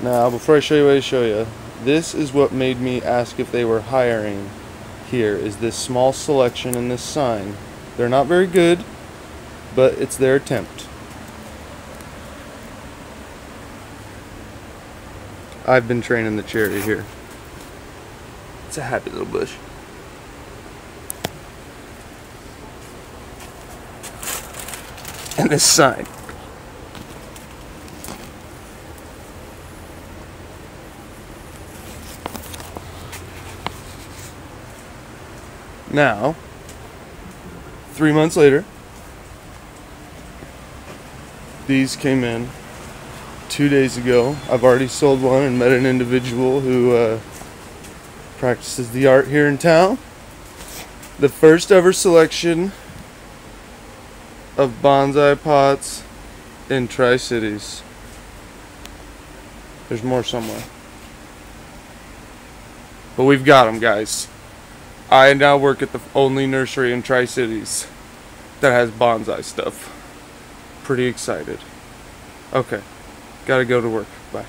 Now, before I show you what I show you, this is what made me ask if they were hiring here, is this small selection and this sign. They're not very good, but it's their attempt. I've been training the cherry here. It's a happy little bush. And this sign. Now, three months later, these came in two days ago. I've already sold one and met an individual who uh, practices the art here in town. The first ever selection of bonsai pots in Tri Cities. There's more somewhere. But we've got them, guys. I now work at the only nursery in Tri Cities that has bonsai stuff. Pretty excited. Okay, gotta go to work. Bye.